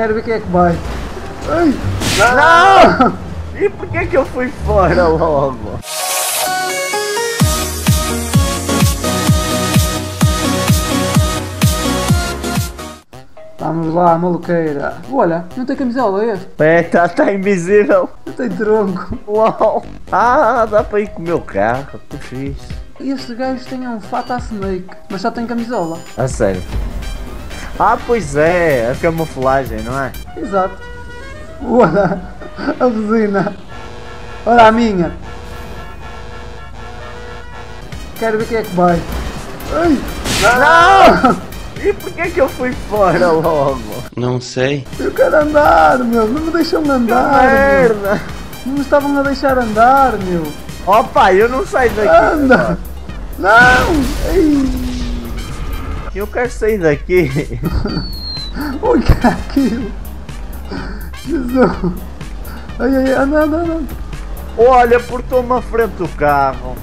Quero ver quem é que vai. Ai! Não! E porquê que eu fui fora logo? Vamos lá, maluqueira. Olha, não tem camisola este. É, tá, tá invisível. Não tem tronco. Uau! Ah, dá para ir com o meu carro, que fixe. E estes gajos têm um fato à Snake, mas só tem camisola. A sério. Ah, pois é, a camuflagem, não é? Exato. Olha, a vizinha. Olha a minha. Quero ver quem é que vai. Ai! Não! E porquê que eu fui fora logo? Não sei. Eu quero andar, meu. Não me deixam Que andar. meu. merda! Não me estavam a deixar andar, meu. Opa, eu não saio daqui. Anda! Não! Ei! Eu quero sair daqui. O que é aquilo? Jesus! Ai, ai, ai, anda, anda, anda! Olha, portou-me à frente do carro.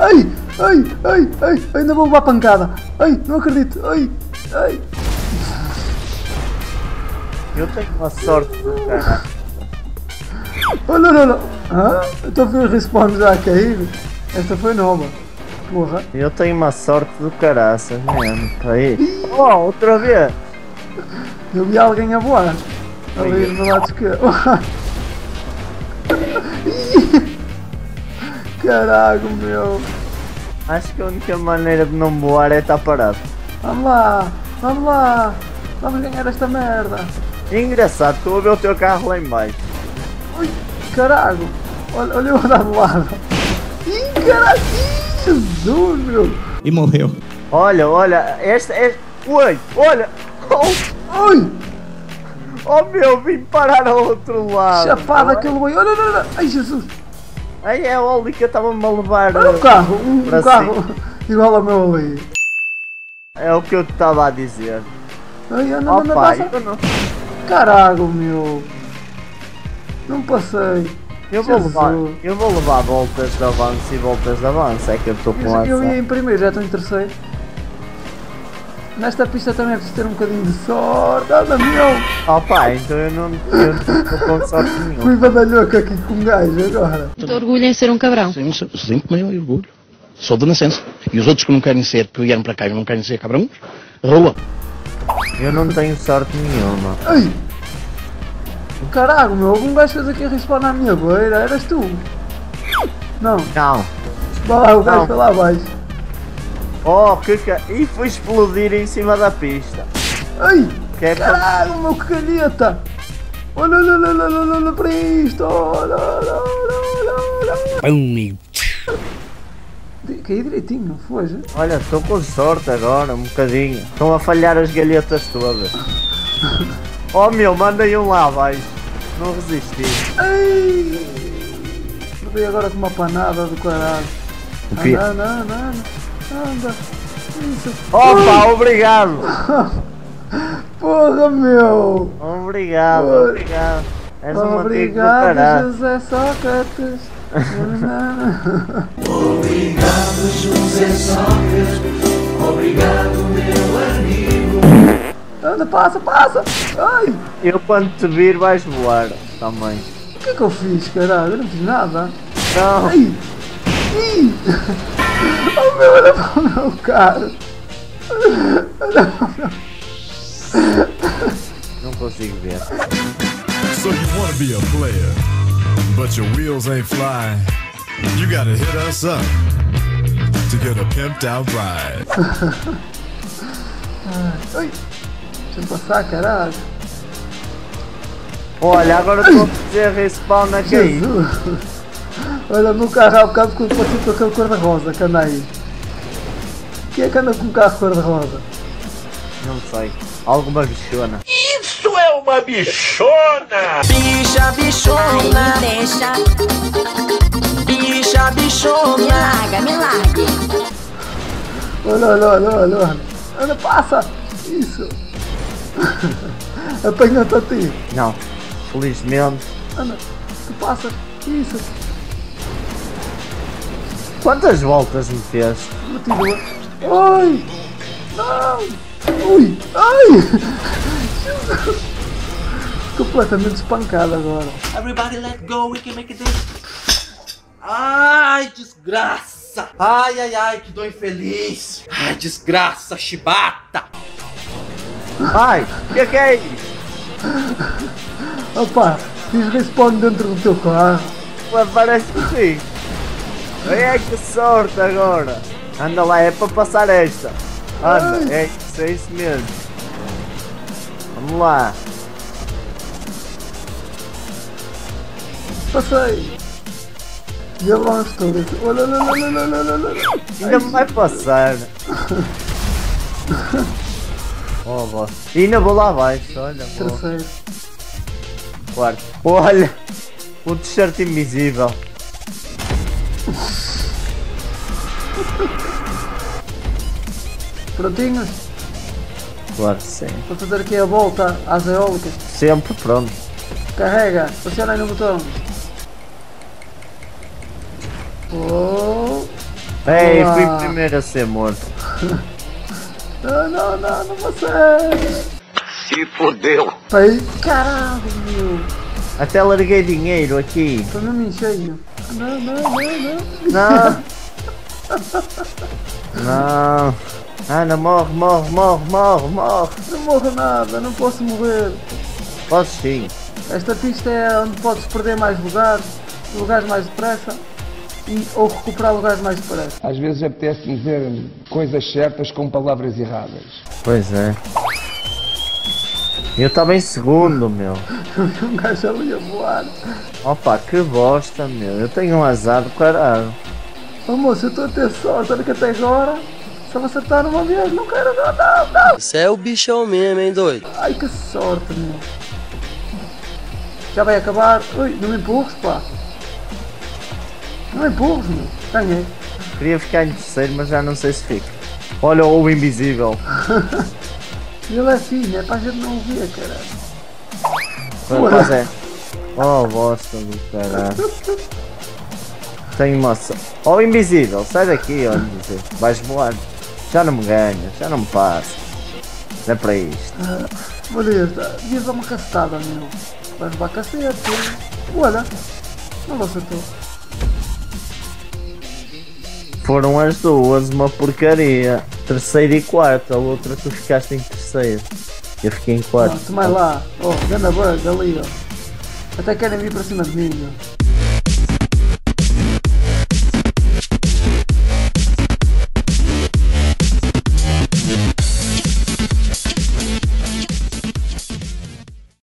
Ai, ai, ai, ai, ainda vou levar pancada! Ai, não acredito! Ai, ai! Eu tenho uma sorte do cara. Olha, olha, olha! Ah, eu estou a ver os respawns já a cair. Esta foi nova. Porra! Eu tenho uma sorte do caraças mesmo. Aí. Oh, outra vez. Eu vi alguém a voar. Ali do lado esquerdo. Caraca, meu! Acho que a única maneira de não voar é estar parado. Vamos lá! Vamos lá! Vamos ganhar esta merda! Engraçado, estou a ver o teu carro lá em baixo. Ui, caralho! Olha, olha eu a dar de lado! Ih, caralho! Jesus, meu! E morreu. Olha, olha, esta é. Oi, olha! Oh, Ui! oh meu, vim parar ao outro lado. Chapada que ele veio! Olha, olha, olha! Ai, Jesus! Aí é a Oli que estava-me a levar. Olha um carro! Um, um carro igual ao meu ali! É o que eu te estava a dizer. Ai, anda, Oh anda, pai, passa! eu não. Caralho, meu! Não passei! Eu vou, Jesus. levar, eu vou levar voltas de avanço e voltas de avanço, é que eu estou com Eu, eu ia essa. em primeiro, já estou em terceiro. Nesta pista também é preciso ter um bocadinho de sorte. Anda, meu! Oh pai, então eu não estou com sorte nenhuma. Fui badalhoca aqui com um gajo agora. Muito orgulho em ser um cabrão. Sim, sempre maior orgulho. Sou de nascença. E os outros que não querem ser, que vieram para cá e não querem ser cabrões, rua. Eu não tenho sorte nenhuma. Ai! Caralho, meu, algum gajo fez aqui a respawn na minha beira, eras tu? Não, Não. vai lá, o gajo foi lá abaixo. Oh, que ca... E fui explodir em cima da pista. Ai! Que é para... Caralho, meu, que calheta! Olha, olha, olha, olha, olha, para isto! Olha, olha, olha, olha, olha. Pum Caí direitinho, não foi? Olha, estou com sorte agora, um bocadinho. Estão a falhar as galhetas todas. Oh meu, mandei um lá abaixo. Não resisti. Ai! Perdi agora com uma panada do caralho. Quê? Anda, anda, anda, anda. Isso. Opa, obrigado! Porra, meu! Obrigado, Oi. obrigado. És um antigo do Obrigado, caralho. José Sócrates. Anda, passa, passa! Ai! Eu quando te vir vais voar também. O que é que eu fiz, caralho? Eu não fiz nada. Não, Ai! Ih! Oh meu, olha para o meu carro! Olha para o meu... não consigo ver. So you want to be a player, but your wheels ain't flying. You gotta hit us up to get a pimped out ride. Ai! Deixa-me passar, caralho! Olha, agora estou a fazer respawn. Jesus! Olha, o meu carro bocado ficou parecido com aquele cor-de-rosa que anda aí. Quem é que anda com um carro cor-de-rosa? Não sei. Alguma bichona. Bicha bichona, Me deixa, bicha bichona. me larga, me largue. Olha, olha, olha, olha. Olha, passa! Isso! Apanha-te a ti! Não. Felizmente. Anda, tu passas! Isso! Quantas voltas me fez? Meti duas! Ai! Não! Ui! Ai! Completamente espancado agora. Everybody let go, we can make it Ai, desgraça! Ai, ai, ai, que dor infeliz! Ai, desgraça, chibata! Ai, o que é que é isso? Opa, fiz respawn dentro do teu carro. Parece que sim. Ai, que sorte agora. Anda lá, é para passar esta. Anda, é isso, é isso mesmo. Vamos lá. Passei. E agora estou aqui. Olha, olha, olha, olha, olha, olha, olha. Ainda me vai passar. Oh, bosta. E ainda vou lá abaixo, olha. Vou. Terceiro. Quarto. Olha! O t-shirt invisível. Prontinhos? Claro que sim. Para fazer aqui a volta às eólicas. Sempre pronto. Carrega. Pressiona aí no botão. Oh. Ei, Olá. fui primeiro a ser morto. Não, não, não, não você. Se fodeu. Ai, caralho, meu. Até larguei dinheiro aqui. Estou mesmo em cheio. Não, não, não, não. Não. Não. Ana, morre, morre, morre, morre, morre. Não morro nada, não posso morrer. Posso sim. Esta pista é onde podes perder mais lugares, lugares mais depressa e, ou recuperar lugares mais depressa. Às vezes apetece dizer coisas certas com palavras erradas. Pois é. Eu estava em segundo, meu. um gajo ali a voar. Opa, que bosta, meu. Eu tenho um azar do caralho. Oh moço, eu estou a ter sorte, olha que até agora só vou acertar uma vez, não quero, não, não, não. Você é o bichão mesmo, hein, doido? Ai que sorte, meu. Já vai acabar. Ui, não me empurres, pá. Não me empurres, meu. Ganhei. Queria ficar em terceiro, mas já não sei se fica. Olha o invisível. Ele é fino, é para a gente não ouvir, caralho. Pois é. Oh, bosta do caralho. Tenho moça. Oh, invisível, sai daqui, ó, invisível. Vais voar. Já não me ganhas, já não me passa. Não é para isto. Olha esta, devia dar uma castada, meu. Vais levar cacete. Olha, não acertou. Foram as duas, uma porcaria. Terceiro e quarto, a outra tu ficaste em terceiro. Eu fiquei em quarto. Pronto, mais lá. Oh, ganda bug ali, ó. Até querem vir para cima de mim, meu.